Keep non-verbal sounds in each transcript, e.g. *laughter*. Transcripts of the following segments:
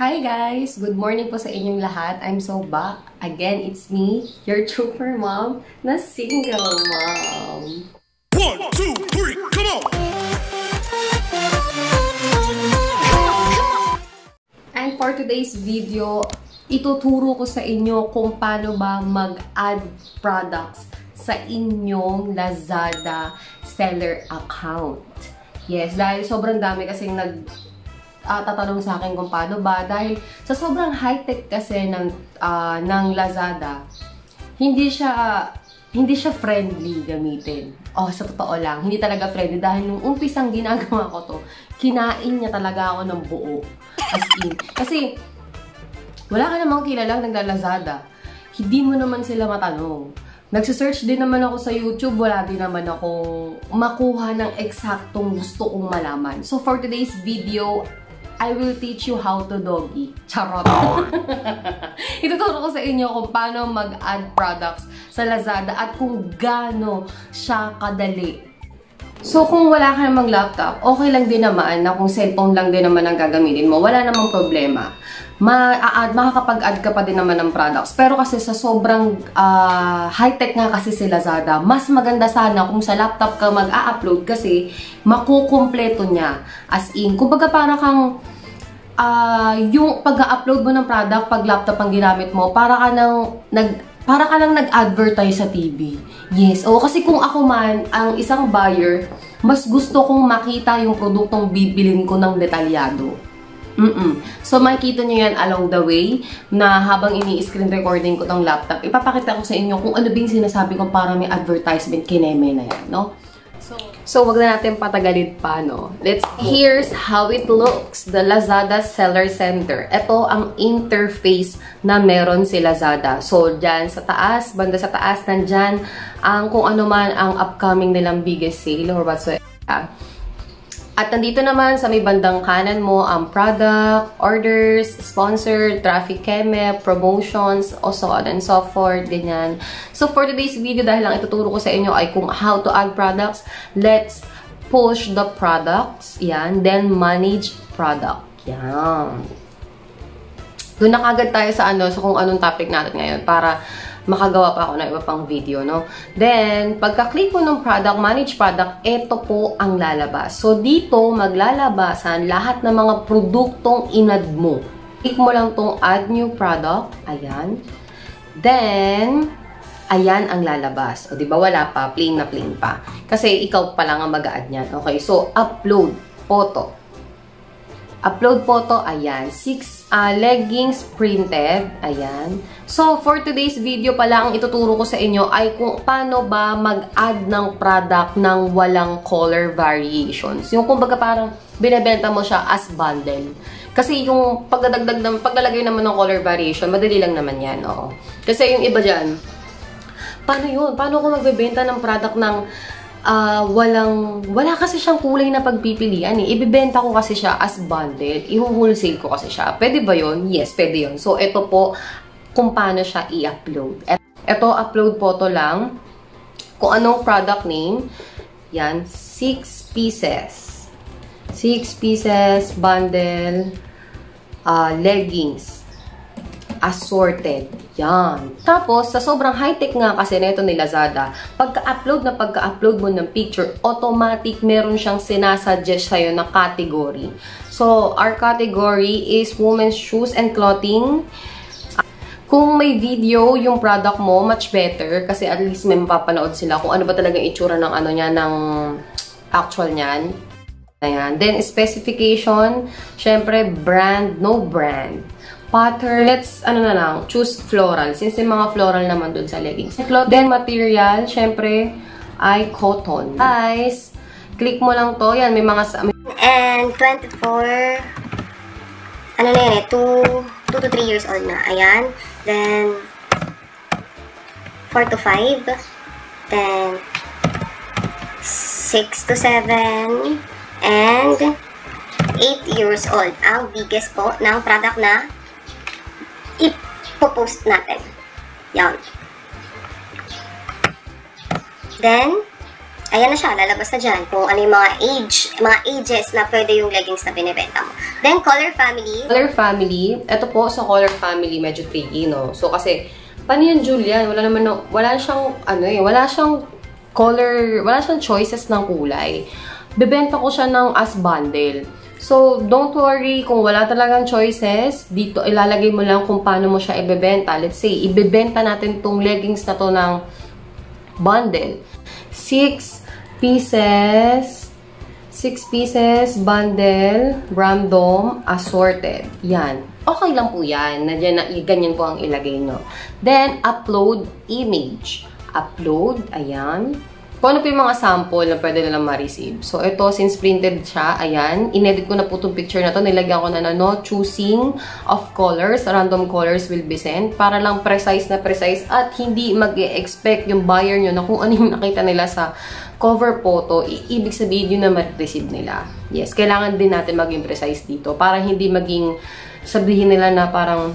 Hi guys! Good morning po sa inyong lahat. I'm so back. Again, it's me, your trooper mom, na single mom. One, two, three, come on! And for today's video, ituturo ko sa inyo kung paano ba mag-add products sa inyong Lazada seller account. Yes, dahil sobrang dami kasing nag uh, tatanong sa akin kung paano ba. Dahil sa sobrang high-tech kasi ng, uh, ng Lazada, hindi siya hindi siya friendly gamitin. Oh, sa totoo lang, hindi talaga friendly dahil nung umpisang ginagawa ko to, kinain niya talaga ako ng buo. As in. Kasi, wala ka namang kilalang naglalazada. Hindi mo naman sila matanong. Nagsisearch din naman ako sa YouTube, wala din naman akong makuha ng eksaktong gusto kong malaman. So for today's video, I will teach you how to doggy. Charot. *laughs* Ituturo ko sa inyo kung paano mag-add products sa Lazada at kung gaano siya kadali So, kung wala ka namang laptop, okay lang din naman na kung cellphone lang din naman ang gagamitin mo, wala namang problema. Ma-add, makakapag-add ka pa din naman ng products. Pero kasi sa sobrang uh, high-tech nga kasi si Lazada, mas maganda sana kung sa laptop ka mag-a-upload kasi makukumpleto niya. As in, kumbaga para kang uh, yung pag-upload mo ng product, pag laptop ang ginamit mo, para ka nang nag para ka lang nag-advertise sa TV. Yes. O, kasi kung ako man, ang isang buyer, mas gusto kong makita yung produktong bibilin ko ng detalyado. Mm-mm. So, makikita nyo yan along the way na habang ini-screen recording ko tong laptop, ipapakita ko sa inyo kung ano ba yung sinasabi ko para may advertisement kineme na yan, no? So, so wag na natin patagalin pa, no? Let's, here's how it looks, the Lazada Seller Center. Ito ang interface na meron si Lazada. So, dyan sa taas, banda sa taas, nandyan ang kung ano man ang upcoming nilang biggest sale or whatsoever. At nandito naman sa may bandang kanan mo ang product, orders, sponsor, traffic keme, promotions, o so on and so forth, ganyan. So for today's video, dahil lang ituturo ko sa inyo ay kung how to add products, let's push the products, yan, then manage product, yan. Doon na kagad tayo sa ano, sa kung anong topic natin ngayon para makagawa pa ako ng iba pang video, no? Then, pagka-click mo ng product, manage product, ito po ang lalabas. So, dito, maglalabasan lahat ng mga produktong inad mo. Click mo lang tong add new product. Ayan. Then, ayan ang lalabas. O, di ba wala pa, plain na plain pa. Kasi ikaw pa lang ang mag-add niyan. Okay, so, upload, photo. Upload photo, ayan. Six uh, leggings printed, ayan. So, for today's video pala, ang ituturo ko sa inyo ay kung paano ba mag-add ng product ng walang color variations. Yung kumbaga parang binebenta mo siya as bundle. Kasi yung pagdadagdag ng, paglalagay naman ng color variation, madali lang naman yan, oo. Kasi yung iba dyan, paano yun? Paano ko magbebenta ng product ng uh, walang, wala kasi siyang kulay na pagpipilian eh. Ibibenta ko kasi siya as bundle. I-wholesale ko kasi siya. Pwede ba yon Yes, pwede yon So, ito po kung paano siya i-upload. Ito, upload photo lang. Kung anong product name. Yan, 6 pieces. 6 pieces, bundle, uh, leggings, assorted. Yan. Tapos, sa sobrang high-tech nga kasi nito ni Lazada, pagka-upload na pagka-upload mo ng picture, automatic meron siyang sinasuggest sa'yo na category. So, our category is women's shoes and clothing. Kung may video yung product mo, much better kasi at least may mapapanood sila kung ano ba talaga itsura ng ano niya, ng actual niyan. Ayan. Then, specification, syempre, brand, no brand pattern. Let's, ano na lang, choose floral. Since may mga floral naman dun sa leggings. Then, material, syempre, ay cotton. Guys, click mo lang to. Yan, may mga... And 24, ano na yan eh, 2, 2 to 3 years old na. Ayan. Then, 4 to 5. Then, 6 to 7. And, 8 years old. Ang biggest po ng product na ipopost natin. Yan. Then, ayan na siya, lalabas na dyan kung ano yung mga age, mga ages na pwede yung leggings na binibenta mo. Then, color family. Color family, ito po sa color family, medyo tricky, no? So, kasi, paano yan, Julian? Wala naman, wala siyang, ano eh, wala siyang color, wala siyang choices ng kulay. Bebenta ko siya ng as bundle. So, don't worry kung wala talagang choices. Dito, ilalagay mo lang kung paano mo siya ibebenta. Let's say, ibebenta natin tong leggings na to ng bundle. 6 pieces 6 pieces, bundle, random, assorted. Yan. Okay lang po yan. Nandiyan na, ganyan po ang ilagay nyo. Then, upload image. Upload, ayan. Kung ano po yung mga sample na pwede nilang ma-receive. So, ito, since printed siya, ayan, inedit ko na po itong picture na to. Nilagyan ko na na, no, choosing of colors, random colors will be sent para lang precise na precise at hindi mag-expect yung buyer nyo na kung ano yung nakita nila sa cover photo, ibig sabihin yun na ma-receive nila. Yes, kailangan din natin maging precise dito para hindi maging sabihin nila na parang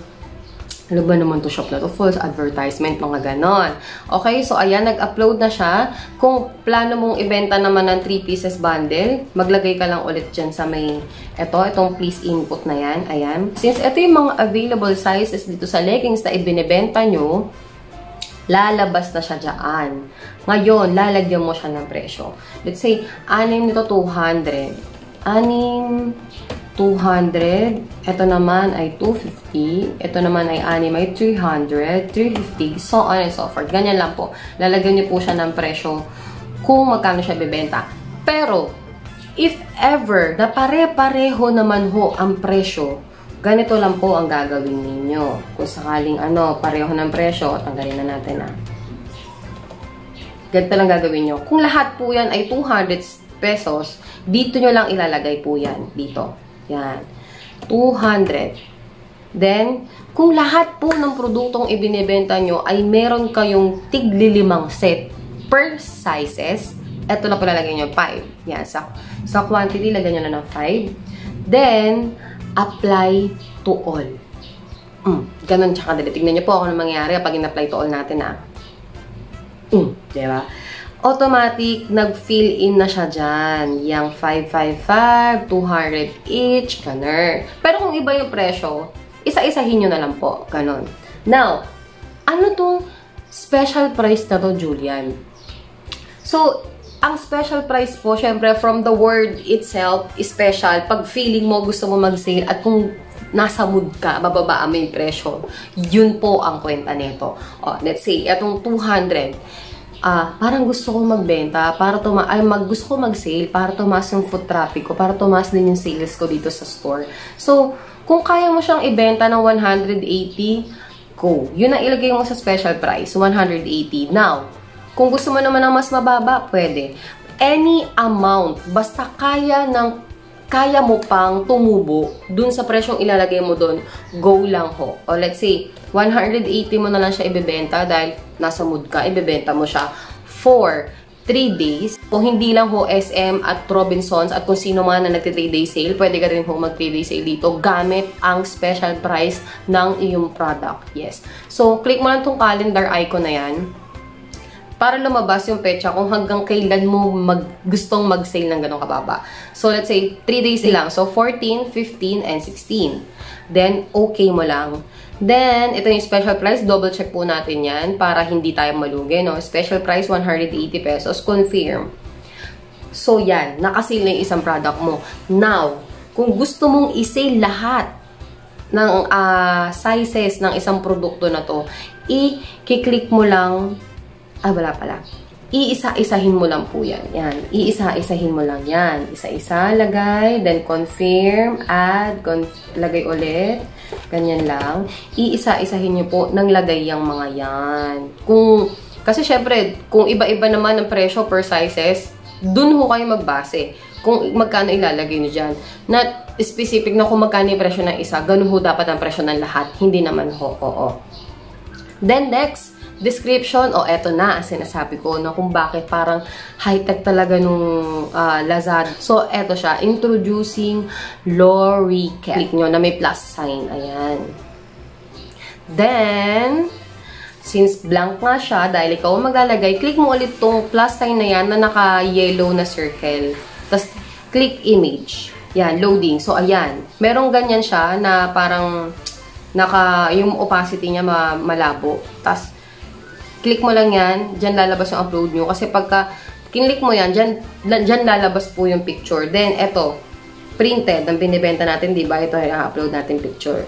ano ba naman to shop na to? False advertisement, mga ganon. Okay, so ayan, nag-upload na siya. Kung plano mong ibenta naman ng 3 pieces bundle, maglagay ka lang ulit dyan sa may, ito, itong please input na yan. Ayan. Since ito yung mga available sizes dito sa leggings na ibinibenta nyo, lalabas na siya dyan. Ngayon, lalagyan mo siya ng presyo. Let's say, anim nito 200. Anim, 200. Ito naman ay 250. Ito naman ay anim ay 300, 350, so on and so forth. Ganyan lang po. Lalagyan niyo po siya ng presyo kung magkano siya bebenta. Pero, if ever na pare-pareho naman ho ang presyo, ganito lang po ang gagawin ninyo. Kung sakaling ano, pareho ng presyo, tanggalin na natin ah. Ganito lang gagawin nyo. Kung lahat po yan ay 200 pesos, dito nyo lang ilalagay po yan. Dito. Yan. 200. Then, kung lahat po ng produktong ibinibenta nyo ay meron kayong tiglilimang set per sizes, eto na po lalagay nyo, 5. Yan. Sa, sa quantity, lagyan nyo na ng 5. Then, apply to all. Mm, ganun tsaka dali. Tignan nyo po ako na mangyayari pag in-apply to all natin ah. Mm, diba? Automatic, nag-fill in na siya dyan. Yang 555, 200 each, ganun. Pero kung iba yung presyo, isa-isahin nyo na lang po. Ganun. Now, ano tong special price na to, Julian? So, ang special price po, syempre, from the word itself, special. Pag feeling mo, gusto mo mag-sale, at kung nasa mood ka, bababaan mo yung presyo. Yun po ang kwenta nito. O, let's say, itong 200, ah, parang gusto kong magbenta, para tuma ay mag, gusto ko mag-sale, para tumaas yung foot traffic ko, para tumaas din yung sales ko dito sa store. So, kung kaya mo siyang ibenta ng 180, go. Yun ang ilagay mo sa special price, 180. Now, kung gusto mo naman ng mas mababa, pwede. Any amount, basta kaya ng kaya mo pang tumubo dun sa presyong ilalagay mo dun, go lang ho. O let's say, 180 mo na lang siya ibebenta dahil nasa mood ka, ibebenta mo siya for 3 days. Kung hindi lang ho SM at Robinsons at kung sino man na nagti 3 day sale, pwede ka rin ho mag 3 day sale dito gamit ang special price ng iyong product. Yes. So, click mo lang tong calendar icon na yan para lumabas yung pecha kung hanggang kailan mo mag, gustong mag-sale ng ganong kababa. So, let's say, 3 days lang. So, 14, 15, and 16. Then, okay mo lang. Then, ito yung special price. Double check po natin yan para hindi tayo malugi. No? Special price, 180 pesos. Confirm. So, yan. Nakasale na yung isang product mo. Now, kung gusto mong i-sale lahat ng uh, sizes ng isang produkto na to, i-click mo lang Ah, wala pala. Iisa-isahin mo lang po yan. Yan. Iisa-isahin mo lang yan. Isa-isa, lagay. Then, confirm. Add. Conf lagay ulit. Ganyan lang. Iisa-isahin nyo po nang lagay yung mga yan. Kung, kasi syempre, kung iba-iba naman ang presyo per sizes, dun ho kayo magbase. Kung magkano ilalagay nyo dyan. Not specific na kung magkano yung presyo ng isa, ganun ho dapat ang presyo ng lahat. Hindi naman ho. Oo. Then, next, description, o oh, eto na, sinasabi ko, no, kung bakit parang high-tech talaga nung uh, Lazada. So, eto siya, introducing Lori Click nyo na may plus sign. Ayan. Then, since blank nga siya, dahil ikaw maglalagay, click mo ulit tong plus sign na yan na naka-yellow na circle. Tapos, click image. Yan, loading. So, ayan. Merong ganyan siya na parang naka, yung opacity niya ma, malabo. Tapos, click mo lang yan, dyan lalabas yung upload nyo. Kasi pagka kinlik mo yan, dyan, dyan lalabas po yung picture. Then, eto, printed, ang binibenta natin, di ba? Ito yung upload natin picture.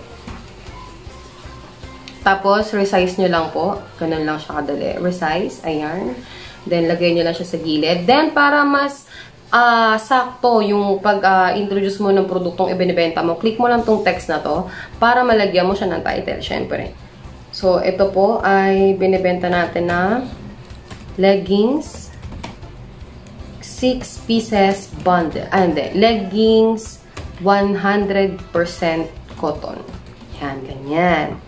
Tapos, resize nyo lang po. Ganun lang siya kadali. Resize, ayan. Then, lagay nyo lang siya sa gilid. Then, para mas uh, sakto yung pag-introduce uh, mo ng produktong ibinibenta mo, click mo lang tong text na to para malagyan mo siya ng title, syempre. So, ito po ay binibenta natin na leggings 6 pieces bundle. Ah, hindi. Leggings 100% cotton. Yan, ganyan.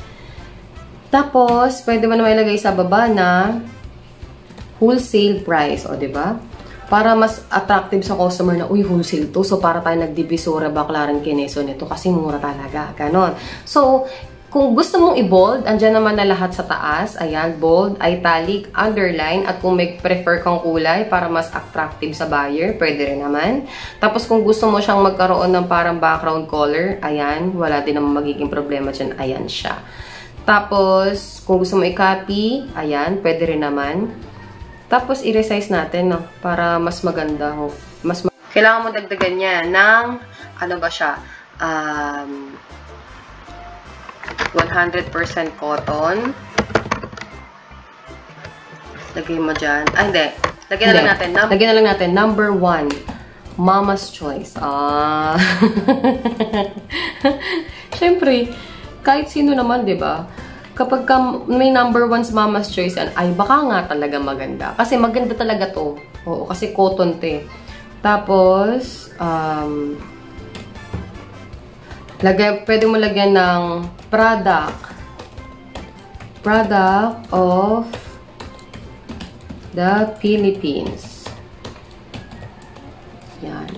Tapos, pwede mo naman ilagay sa baba na wholesale price. O, ba diba? para mas attractive sa customer na, uy, wholesale to. So, para tayo nagdivisora baklaran kineso nito kasi mura talaga. Ganon. So, kung gusto mong i-bold, andyan naman na lahat sa taas. Ayan, bold, italic, underline. At kung may prefer kang kulay para mas attractive sa buyer, pwede rin naman. Tapos kung gusto mo siyang magkaroon ng parang background color, ayan, wala din naman magiging problema dyan. Ayan siya. Tapos, kung gusto mo i-copy, ayan, pwede rin naman. Tapos, i-resize natin, no? Para mas maganda. Mas ma Kailangan mo dagdagan niya ng, ano ba siya? Um, 100% cotton. Lagay mo dyan. Ah, hindi. Lagyan na lang natin. Lagyan na lang natin. Number one. Mama's Choice. Ah. *laughs* Siyempre, kahit sino naman, di ba? kapag ka may number one sa Mama's Choice, ay baka nga talaga maganda. Kasi maganda talaga to. Oo, kasi cotton to eh. Tapos, um, lagay, pwede mo lagyan ng product. Product of the Philippines. Yan.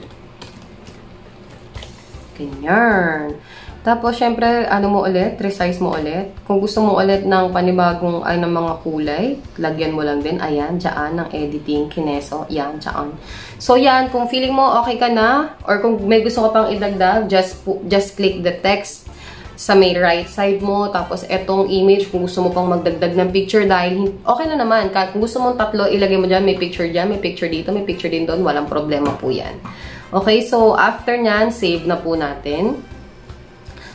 Ganyan. Tapos, syempre, ano mo ulit, resize mo ulit. Kung gusto mo ulit ng panibagong ay ng mga kulay, lagyan mo lang din. Ayan, dyan, ng editing, kineso. Yan, dyan. So, yan, kung feeling mo okay ka na, or kung may gusto ka pang idagdag, just, just click the text sa may right side mo. Tapos, etong image, kung gusto mo pang magdagdag ng picture, dahil okay na naman. Kung gusto mong tatlo, ilagay mo dyan, may picture dyan, may picture dito, may picture din doon, walang problema po yan. Okay, so after nyan, save na po natin.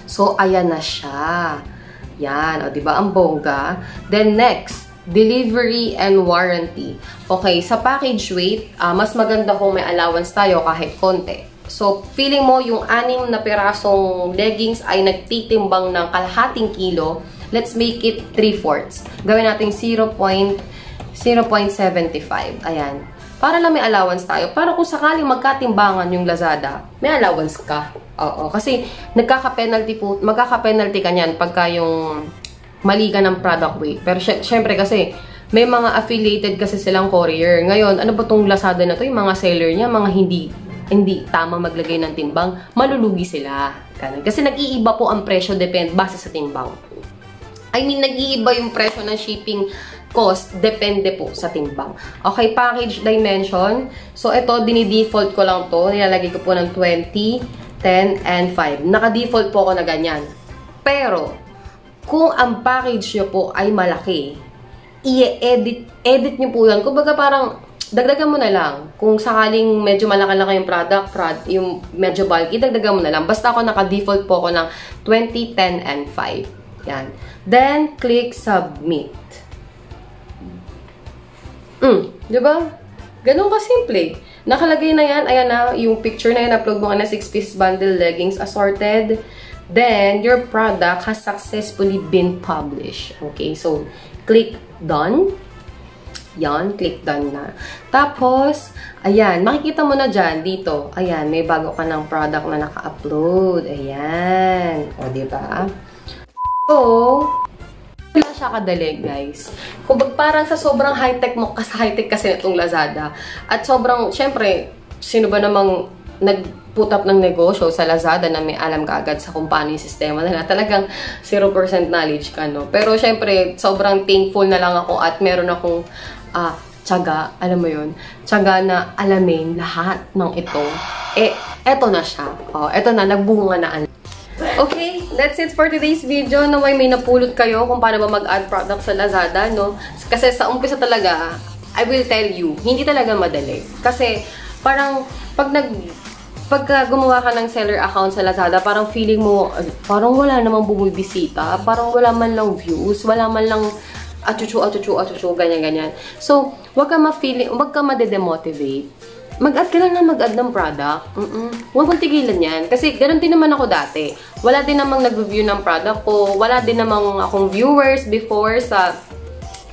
So, ayan na siya. Yan, o, diba? Ang bongga. Then, next, delivery and warranty. Okay, sa package weight, uh, mas maganda kung may allowance tayo kahit konti. So, feeling mo yung anim na pirasong leggings ay nagtitimbang ng kalahating kilo, let's make it 3 fourths. Gawin natin 0.75. Ayan. Para lang may allowance tayo. Para kung sakaling magkatimbangan yung Lazada, may allowance ka. Oo, kasi nagkaka-penalty po, magkaka-penalty ka niyan pagka yung mali ka ng product weight. Pero syempre kasi may mga affiliated kasi silang courier. Ngayon, ano ba tong Lazada na to? Yung mga seller niya, mga hindi hindi tama maglagay ng timbang, malulugi sila. Ganun. Kasi nag-iiba po ang presyo depend base sa timbang. I mean, nag-iiba yung presyo ng shipping cost, depende po sa timbang. Okay, package dimension. So, ito, dini-default ko lang to. Nilalagay ko po ng 20, 10, and 5. Naka-default po ako na ganyan. Pero, kung ang package nyo po ay malaki, i-edit edit nyo po yan. Kumbaga parang, dagdagan mo na lang. Kung sakaling medyo malaki-laki yung product, prod, yung medyo bulky, dagdagan mo na lang. Basta ako naka-default po ako ng 20, 10, and 5. Yan. Then, click submit. Mm, di ba? Ganun ka simple. Nakalagay na yan. Ayan na, yung picture na yan, upload mo ka na 6-piece bundle leggings assorted. Then, your product has successfully been published. Okay, so, click done. Yan, click done na. Tapos, ayan, makikita mo na dyan, dito. Ayan, may bago ka ng product na naka-upload. Ayan. O, diba? So, wala siya kadali, guys. Kung parang sa sobrang high-tech mo, kasi high-tech kasi itong Lazada. At sobrang, syempre, sino ba namang nag-put up ng negosyo sa Lazada na may alam ka agad sa kung paano sistema nila. Talagang 0% knowledge ka, no? Pero syempre, sobrang thankful na lang ako at meron akong uh, tiyaga, alam mo yun, tiyaga na alamin lahat ng ito, eh, eto na siya. Oh, eto na, nagbunga na. Okay, that's it for today's video. Naway may napulot kayo kung paano ba mag-add product sa Lazada, no? Kasi sa umpisa talaga, I will tell you, hindi talaga madali. Kasi, parang, pag nag, pagka gumawa ka ng seller account sa Lazada, parang feeling mo, parang wala namang bumibisita, parang wala man lang views, wala man lang achuchu, achuchu, achuchu, ganyan, ganyan. So, wag ka ma-feeling, wag ka ma-demotivate mag-add ka lang na mag-add ng product. Mm -mm. Huwag mong tigilan yan. Kasi ganun din naman ako dati. Wala din namang nag-review ng product ko. Wala din namang akong viewers before sa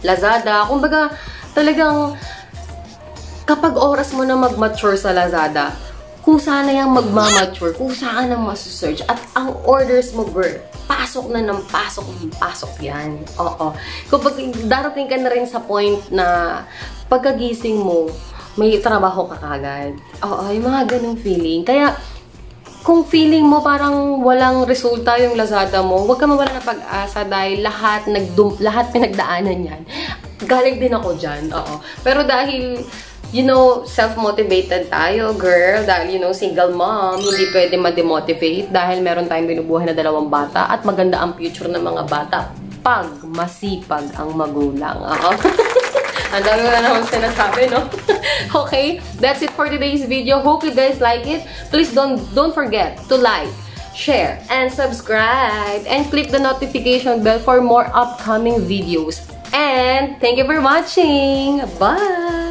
Lazada. Kumbaga, talagang kapag oras mo na mag-mature sa Lazada, kusa na yung magmamature, kusa ka na masu-search. At ang orders mo, girl, pasok na ng pasok pasok yan. Oo. Kapag darating ka na rin sa point na pagkagising mo, may trabaho ka kagad. Oo, yung mga ganong feeling. Kaya, kung feeling mo parang walang resulta yung Lazada mo, huwag ka mawala ng pag-asa dahil lahat, nagdum lahat pinagdaanan yan. Galing din ako dyan, oo. Pero dahil, you know, self-motivated tayo, girl. Dahil, you know, single mom, hindi pwede ma-demotivate dahil meron tayong binubuhay na dalawang bata at maganda ang future ng mga bata pag masipag ang magulang. Oo. *laughs* Ang dami na naman sinasabi, no? *laughs* okay, that's it for today's video. Hope you guys like it. Please don't don't forget to like, share, and subscribe. And click the notification bell for more upcoming videos. And thank you for watching. Bye!